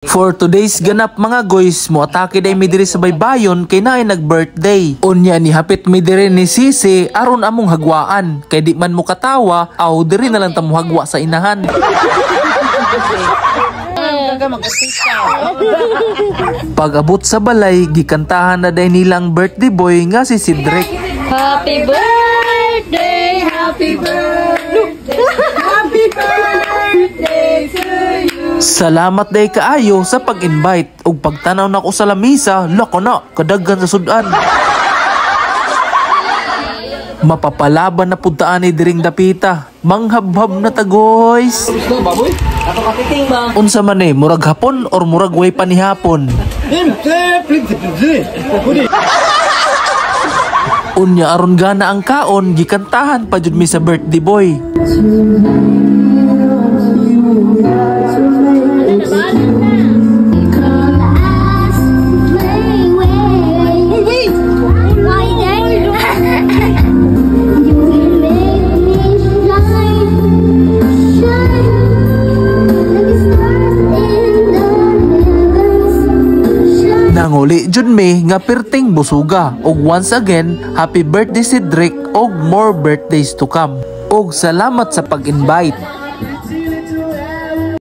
For today's ganap mga guys, mo atake day mi diri sa baybayon kay naay nag-birthday. Unya ni hapit mi diri ni Sisi aron among hagwaan. Kay di man mo katawa, aw diri na lang ta mo hagwa sa inahan. Pag abot sa balay, gikantahan na day nilang birthday boy nga si Cedric. Happy birthday, happy birthday, Salamat day kaayo sa pag-invite ug pagtanaw nako sa lamisa, lako na, kadaghan sa sudan. Mapapalaban na puntaan ni diring dapita. Manghabhab na ta guys. Unsa man eh, murag hapon or murag way pa ni hapon? Unya aron gana ang kaon, gikantahan pa jud mi sa birthday boy. Nanguli jud mi nga perting busuga ug once again happy birthday Cedric ug more birthdays to come. Ug salamat sa pag-invite.